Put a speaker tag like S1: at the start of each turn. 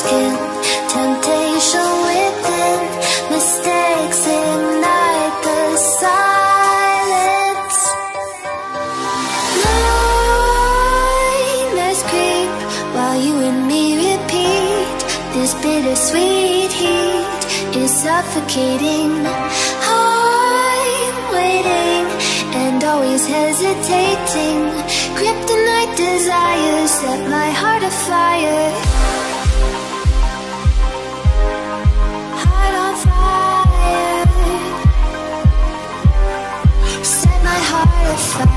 S1: Skin, temptation within Mistakes ignite the silence. Nightmares creep while you and me repeat. This bittersweet heat is suffocating. I'm waiting and always hesitating. Kryptonite desires set my heart afire terrified